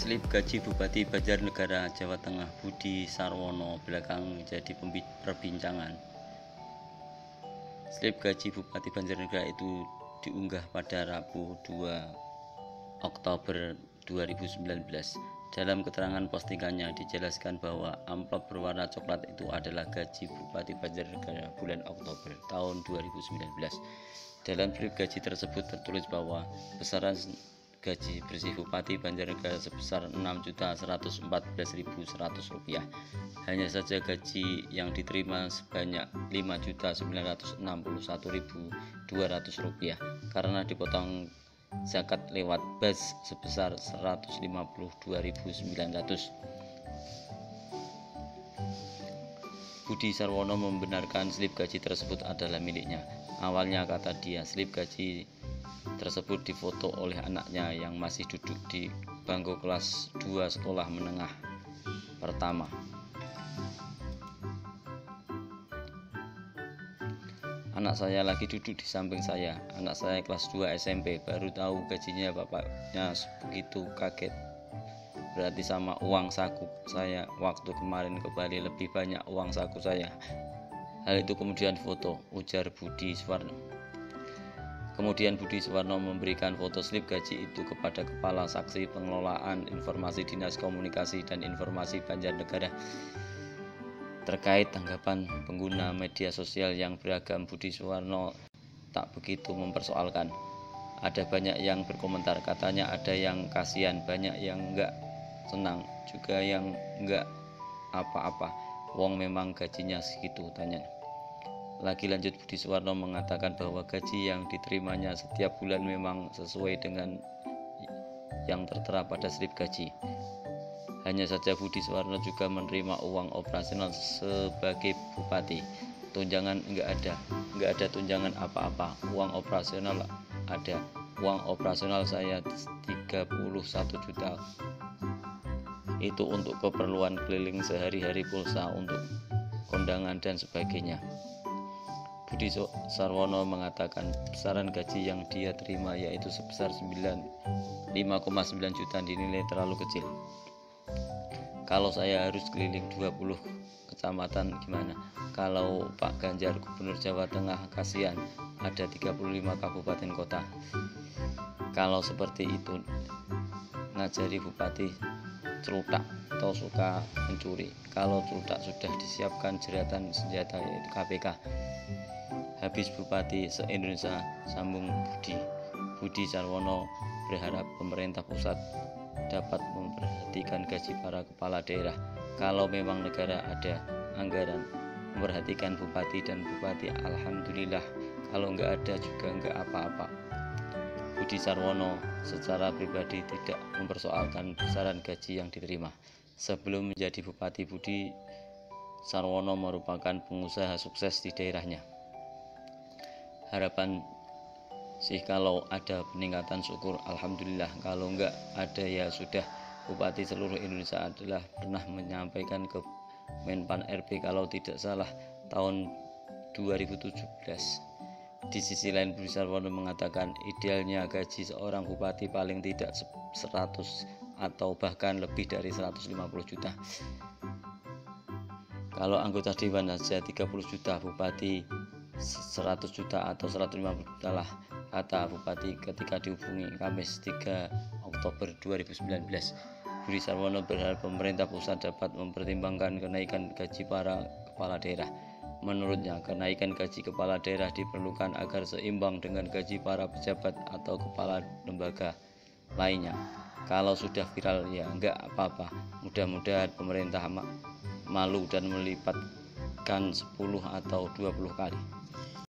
Slip gaji Bupati Banjarnegara Jawa Tengah Budi Sarwono belakang jadi perbincangan. Slip gaji Bupati Banjarnegara itu diunggah pada Rabu 2 Oktober 2019. Dalam keterangan postingannya dijelaskan bahwa amplop berwarna coklat itu adalah gaji Bupati Banjarnegara bulan Oktober tahun 2019. Dalam slip gaji tersebut tertulis bahwa besaran gaji bersih Bupati Banjarnegara sebesar Rp6.114.100. Hanya saja gaji yang diterima sebanyak Rp5.961.200 karena dipotong zakat lewat bas sebesar Rp152.900. Budi Sarwono membenarkan slip gaji tersebut adalah miliknya. Awalnya kata dia, slip gaji tersebut difoto oleh anaknya yang masih duduk di bangku kelas 2 sekolah menengah pertama. Anak saya lagi duduk di samping saya. Anak saya kelas 2 SMP, baru tahu gajinya bapaknya begitu kaget. Berarti sama uang saku saya waktu kemarin kembali lebih banyak uang saku saya. Hal itu kemudian foto, ujar Budi Suwarno. Kemudian Budi Suwarno memberikan foto slip gaji itu kepada Kepala Saksi Pengelolaan Informasi Dinas Komunikasi dan Informasi Banjarnegara. Terkait tanggapan pengguna media sosial yang beragam Budi Suwarno tak begitu mempersoalkan. Ada banyak yang berkomentar, katanya ada yang kasihan, banyak yang enggak senang, juga yang enggak apa-apa. Wong memang gajinya segitu, tanya. Lagi lanjut Budi Suwarno mengatakan bahwa gaji yang diterimanya setiap bulan memang sesuai dengan yang tertera pada slip gaji. Hanya saja Budi Suwarno juga menerima uang operasional sebagai bupati. Tunjangan enggak ada, enggak ada tunjangan apa-apa. Uang operasional ada. Uang operasional saya 31 juta. Itu untuk keperluan keliling sehari-hari pulsa untuk kondangan dan sebagainya. Budi Sarwono mengatakan besaran gaji yang dia terima yaitu sebesar 5,9 juta dinilai terlalu kecil. Kalau saya harus keliling 20 kecamatan gimana? Kalau Pak Ganjar Gubernur Jawa Tengah kasihan ada 35 kabupaten kota. Kalau seperti itu ngajari bupati celutak atau suka mencuri. Kalau celutak sudah disiapkan jeratan senjata KPK habis Bupati se-Indonesia sambung Budi. Budi Sarwono berharap pemerintah pusat dapat memperhatikan gaji para kepala daerah. Kalau memang negara ada anggaran memperhatikan bupati dan bupati Alhamdulillah. Kalau nggak ada juga nggak apa-apa. Budi Sarwono secara pribadi tidak mempersoalkan besaran gaji yang diterima sebelum menjadi bupati Budi Sarwono merupakan pengusaha sukses di daerahnya. Harapan sih kalau ada peningkatan syukur Alhamdulillah. Kalau enggak ada ya sudah. Bupati seluruh Indonesia adalah pernah menyampaikan ke Menpan RP kalau tidak salah tahun 2017 di sisi lain Budi Sarwono mengatakan idealnya gaji seorang bupati paling tidak 100 atau bahkan lebih dari 150 juta. Kalau anggota dewan saja 30 juta bupati 100 juta atau 150 juta lah kata Bupati ketika dihubungi Kamis 3 Oktober 2019 Budi Sarwono berharap pemerintah pusat dapat mempertimbangkan kenaikan gaji para kepala daerah. Menurutnya, kenaikan gaji kepala daerah diperlukan agar seimbang dengan gaji para pejabat atau kepala lembaga lainnya. Kalau sudah viral ya enggak apa-apa. Mudah-mudahan pemerintah malu dan melipatkan 10 atau 20 kali.